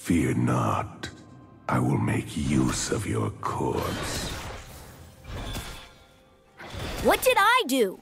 Fear not. I will make use of your corpse. What did I do?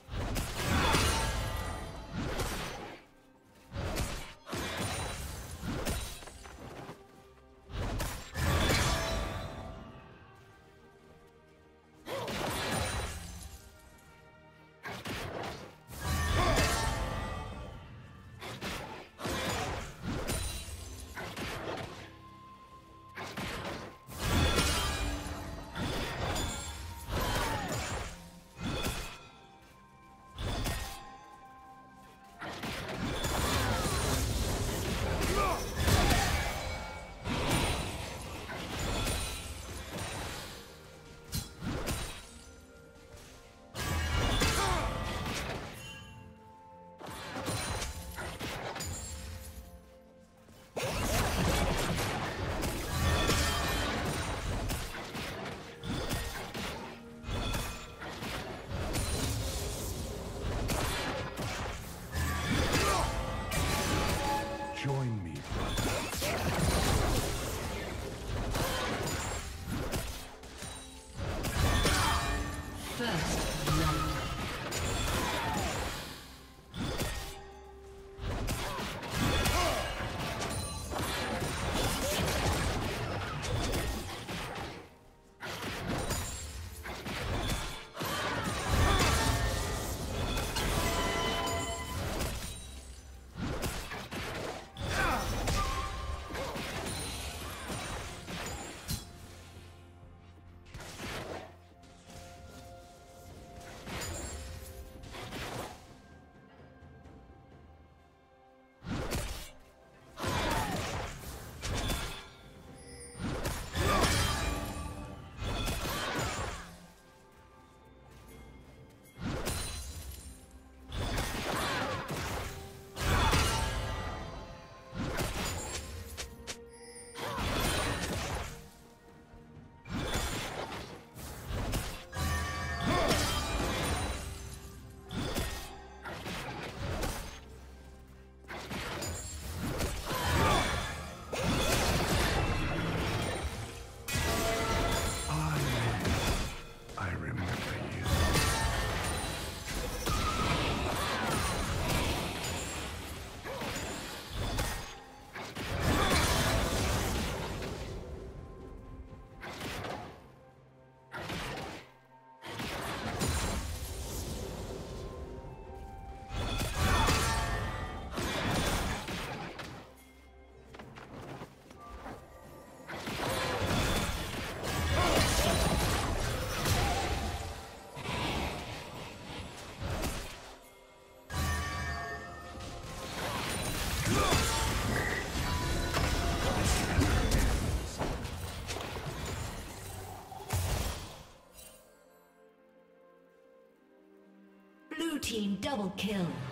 Double kill.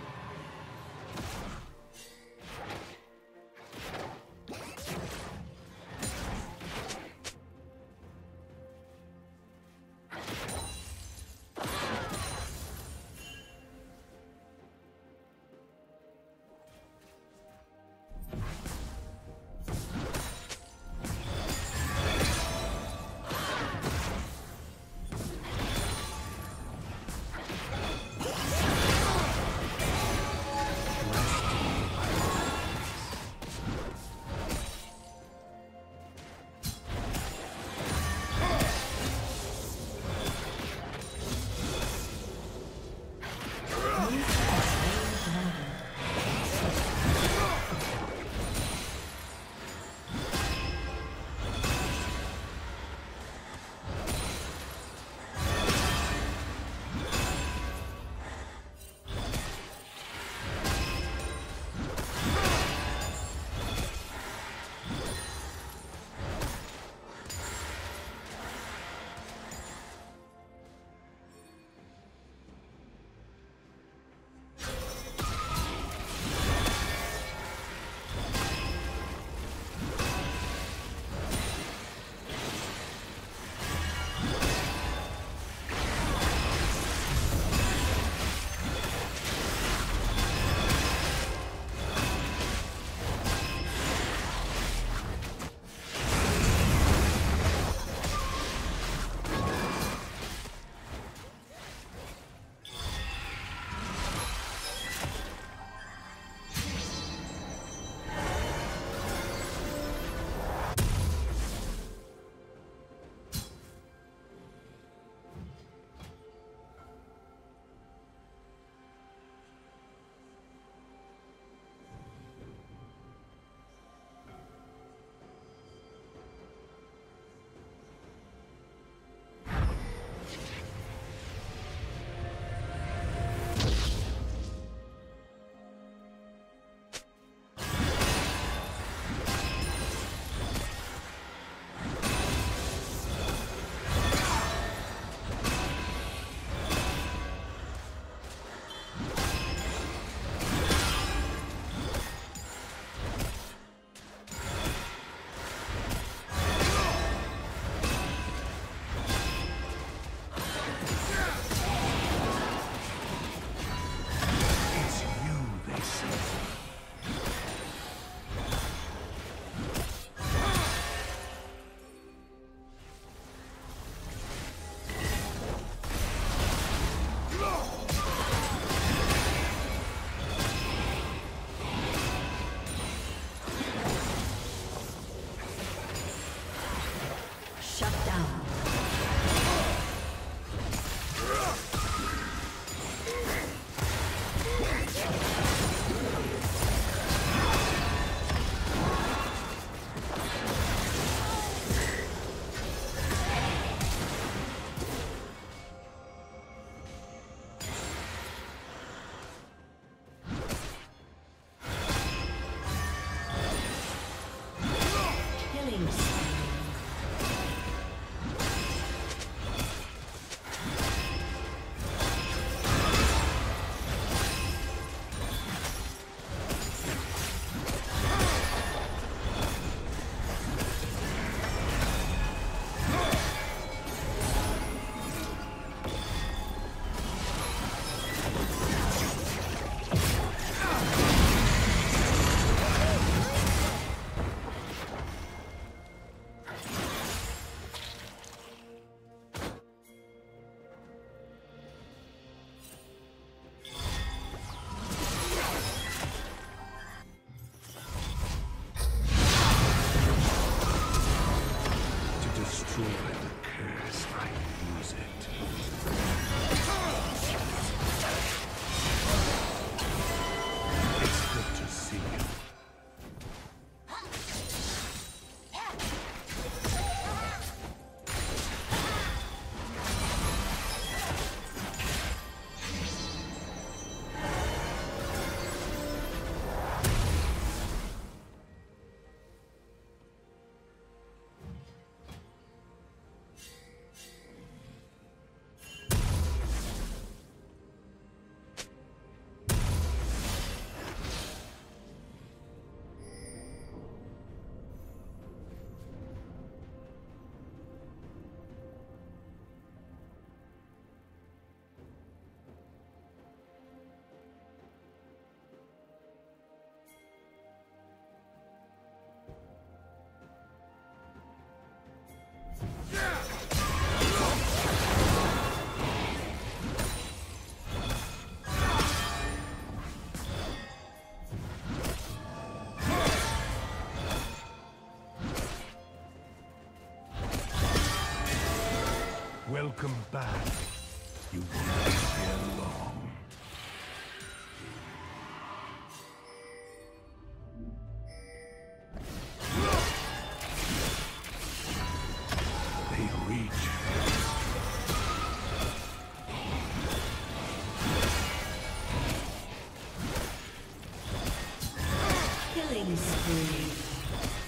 Killing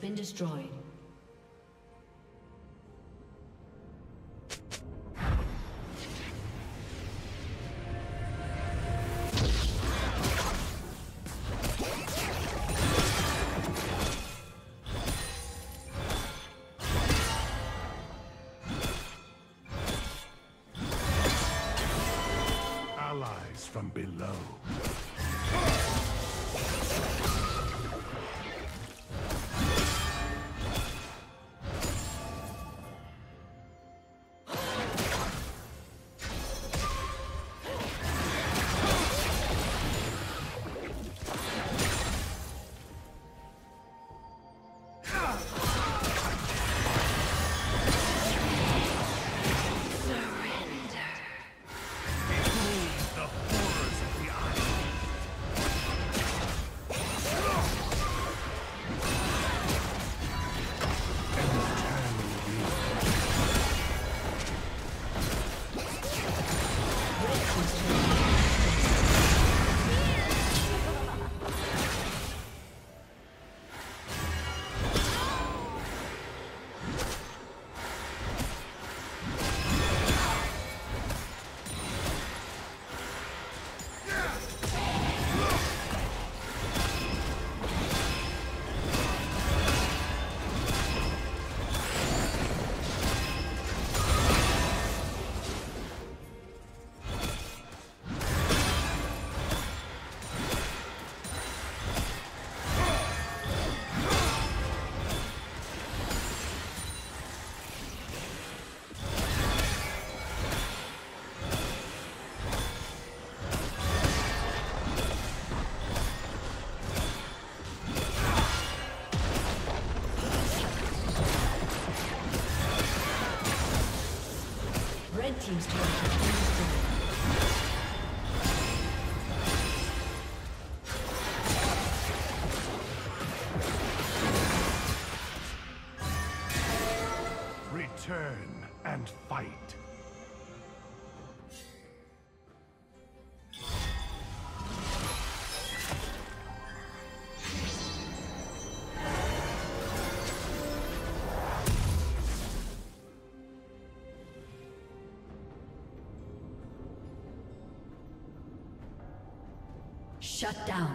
been destroyed. Allies from below. Team's turret has been destroyed. Return and fight. Shut down.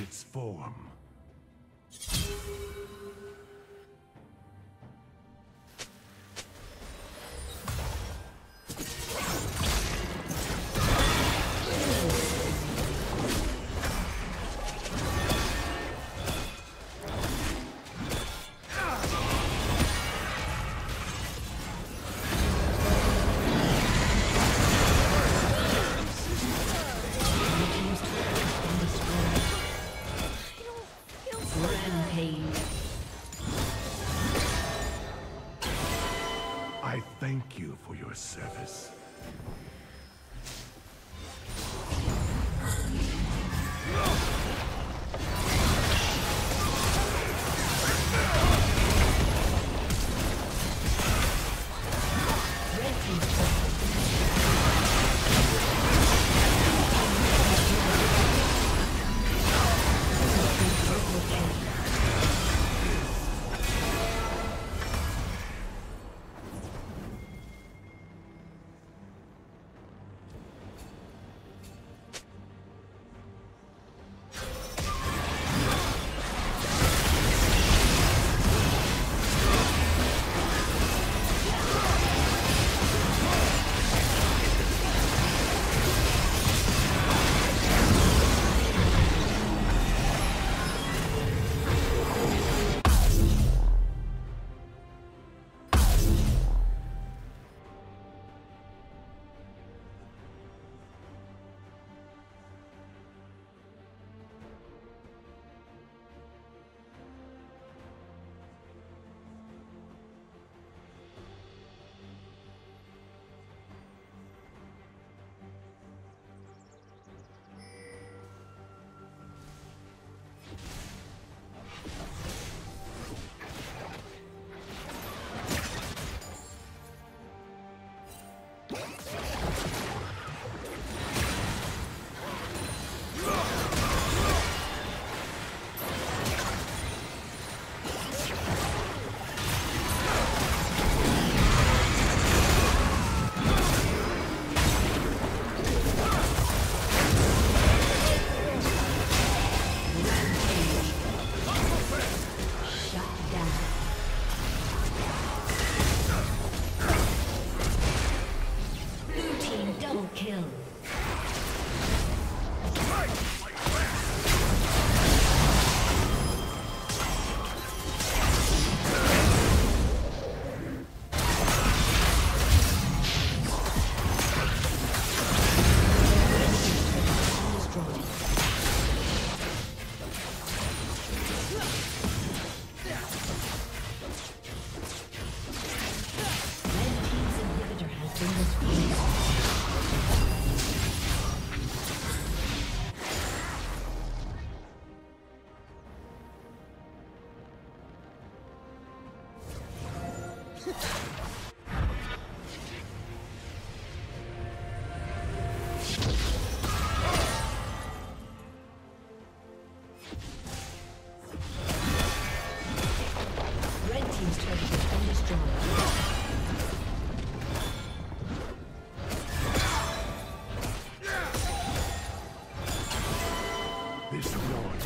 Its form. Slain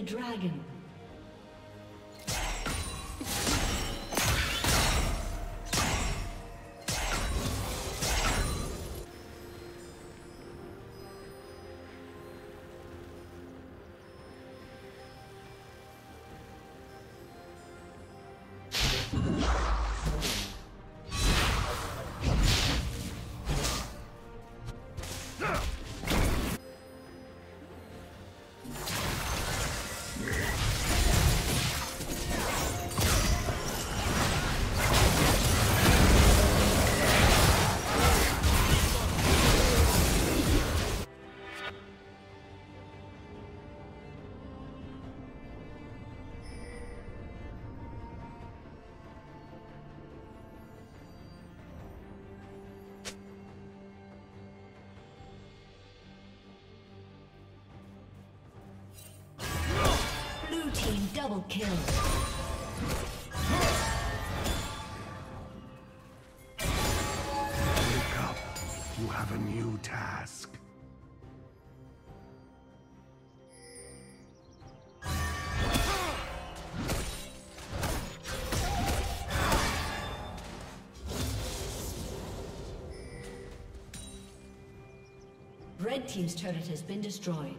the dragon. Double kill. Wake up. You have a new task. Red Team's turret has been destroyed.